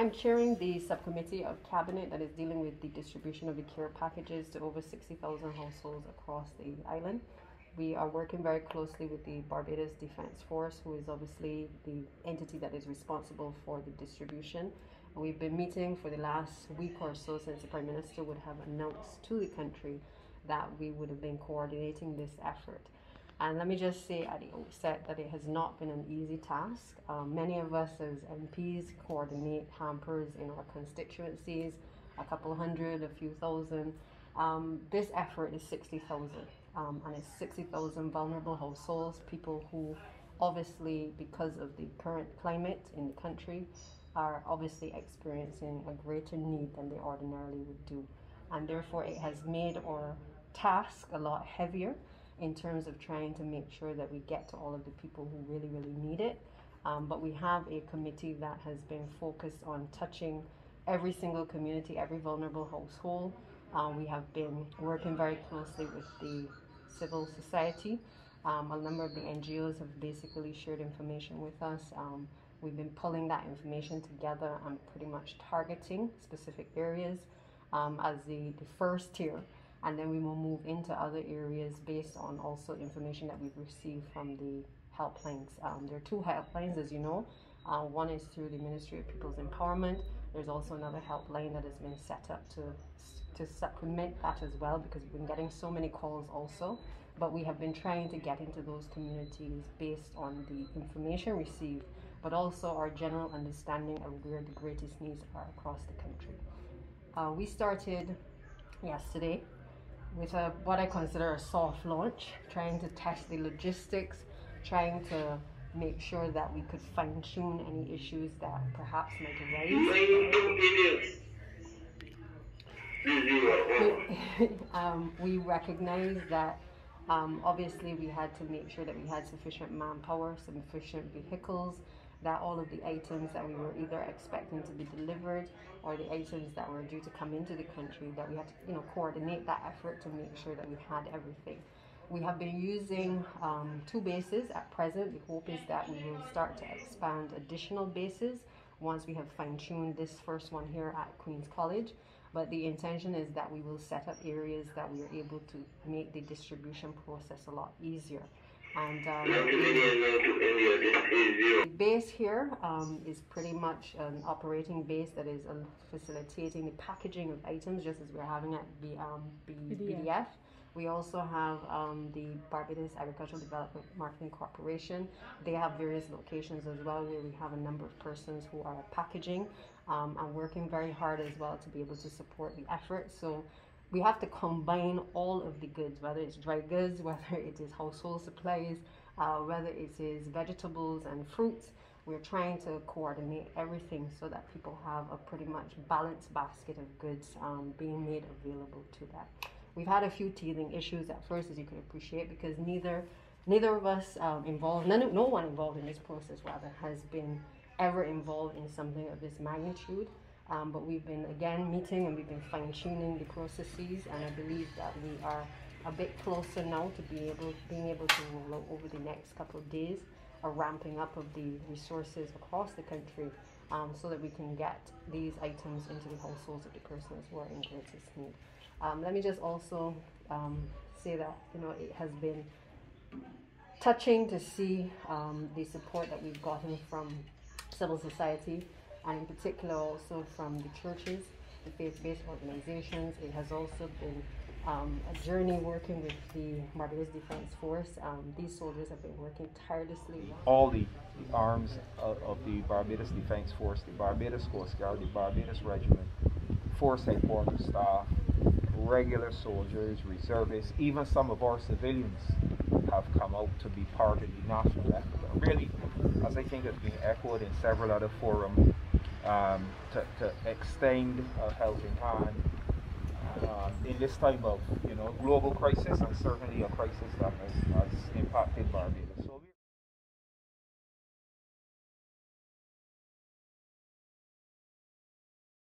I'm chairing the subcommittee of cabinet that is dealing with the distribution of the care packages to over 60,000 households across the island. We are working very closely with the Barbados Defense Force, who is obviously the entity that is responsible for the distribution. We've been meeting for the last week or so since the Prime Minister would have announced to the country that we would have been coordinating this effort. And let me just say at the outset that it has not been an easy task. Um, many of us as MPs coordinate hampers in our constituencies, a couple hundred, a few thousand. Um, this effort is 60,000 um, and it's 60,000 vulnerable households, people who obviously, because of the current climate in the country, are obviously experiencing a greater need than they ordinarily would do. And therefore, it has made our task a lot heavier in terms of trying to make sure that we get to all of the people who really, really need it. Um, but we have a committee that has been focused on touching every single community, every vulnerable household. Uh, we have been working very closely with the civil society. Um, a number of the NGOs have basically shared information with us. Um, we've been pulling that information together and pretty much targeting specific areas um, as the, the first tier and then we will move into other areas based on also information that we've received from the helplines. Um, there are two helplines, as you know. Uh, one is through the Ministry of People's Empowerment. There's also another helpline that has been set up to to supplement that as well because we've been getting so many calls also. But we have been trying to get into those communities based on the information received, but also our general understanding of where the greatest needs are across the country. Uh, we started yesterday with a what I consider a soft launch, trying to test the logistics, trying to make sure that we could fine tune any issues that perhaps might arise. um, we recognize that um, obviously we had to make sure that we had sufficient manpower, sufficient vehicles, that all of the items that we were either expecting to be delivered or the items that were due to come into the country that we had to you know coordinate that effort to make sure that we had everything. We have been using um, two bases at present. The hope is that we will start to expand additional bases once we have fine-tuned this first one here at queens college. But the intention is that we will set up areas that we are able to make the distribution process a lot easier. And um, base here um, is pretty much an operating base that is uh, facilitating the packaging of items just as we're having at the um, B BDF. BDF. We also have um, the Barbados Agricultural Development Marketing Corporation. They have various locations as well where we have a number of persons who are packaging um, and working very hard as well to be able to support the effort. So we have to combine all of the goods, whether it's dry goods, whether it is household supplies, uh, whether it is vegetables and fruits. We're trying to coordinate everything so that people have a pretty much balanced basket of goods um, being made available to them. We've had a few teething issues at first, as you can appreciate, because neither neither of us um, involved, none, no one involved in this process rather, has been ever involved in something of this magnitude. Um, but we've been again meeting and we've been fine tuning the processes, and I believe that we are a bit closer now to be able being able to roll out over the next couple of days a ramping up of the resources across the country um, so that we can get these items into the households of the persons who are in greatest need. Um, let me just also um, say that you know it has been touching to see um, the support that we've gotten from civil society and in particular also from the churches, the faith-based organizations. It has also been um, a journey working with the Barbados Defense Force. Um, these soldiers have been working tirelessly. All the, the arms of, of, the Barbados Defense Force, the Barbados Coast Guard, the Barbados Regiment, Force Headquarters staff, regular soldiers, reservists, even some of our civilians have come out to be part of the national effort. Really, as I think has been echoed in several other forums, um, to, to extend a helping hand uh, in this time of you know global crisis and certainly a crisis that has, has impacted Barbados. So